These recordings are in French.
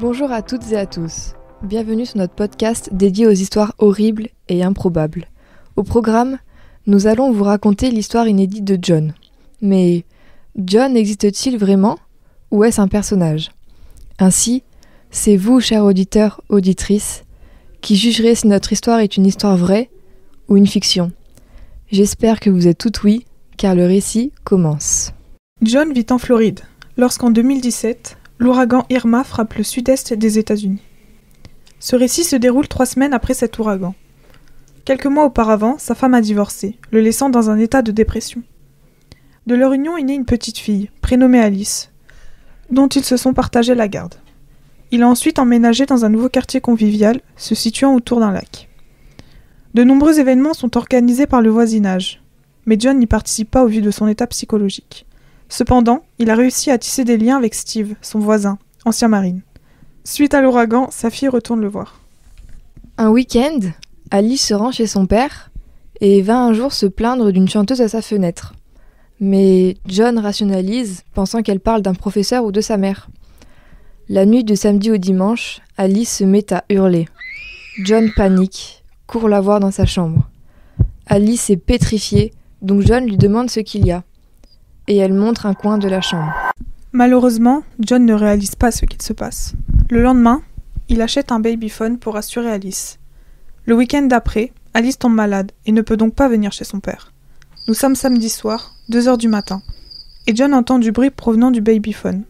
Bonjour à toutes et à tous. Bienvenue sur notre podcast dédié aux histoires horribles et improbables. Au programme, nous allons vous raconter l'histoire inédite de John. Mais John existe-t-il vraiment ou est-ce un personnage? Ainsi, c'est vous, chers auditeurs, auditrices, qui jugerez si notre histoire est une histoire vraie ou une fiction. J'espère que vous êtes toutes oui, car le récit commence. John vit en Floride, lorsqu'en 2017, l'ouragan Irma frappe le sud-est des États-Unis. Ce récit se déroule trois semaines après cet ouragan. Quelques mois auparavant, sa femme a divorcé, le laissant dans un état de dépression. De leur union est née une petite fille, prénommée Alice, dont ils se sont partagés la garde. Il a ensuite emménagé dans un nouveau quartier convivial, se situant autour d'un lac. De nombreux événements sont organisés par le voisinage, mais John n'y participe pas au vu de son état psychologique. Cependant, il a réussi à tisser des liens avec Steve, son voisin, ancien marine. Suite à l'ouragan, sa fille retourne le voir. Un week-end, Alice se rend chez son père et va un jour se plaindre d'une chanteuse à sa fenêtre. Mais John rationalise, pensant qu'elle parle d'un professeur ou de sa mère. La nuit de samedi au dimanche, Alice se met à hurler. John panique, court la voir dans sa chambre. Alice est pétrifiée, donc John lui demande ce qu'il y a. Et elle montre un coin de la chambre. Malheureusement, John ne réalise pas ce qu'il se passe. Le lendemain, il achète un babyphone pour rassurer Alice. Le week-end d'après, Alice tombe malade et ne peut donc pas venir chez son père. Nous sommes samedi soir, 2 heures du matin, et John entend du bruit provenant du babyphone.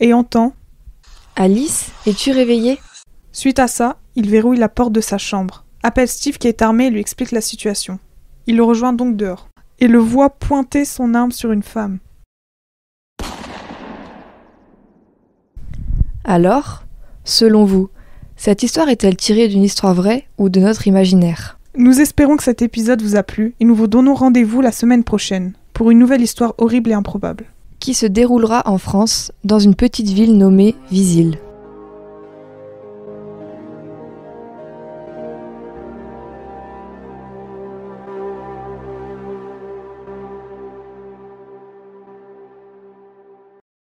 Et entend Alice, es-tu réveillée? Suite à ça, il verrouille la porte de sa chambre, appelle Steve qui est armé et lui explique la situation. Il le rejoint donc dehors, et le voit pointer son arme sur une femme. Alors, selon vous, cette histoire est-elle tirée d'une histoire vraie ou de notre imaginaire? Nous espérons que cet épisode vous a plu et nous vous donnons rendez-vous la semaine prochaine pour une nouvelle histoire horrible et improbable. Qui se déroulera en France, dans une petite ville nommée Visil.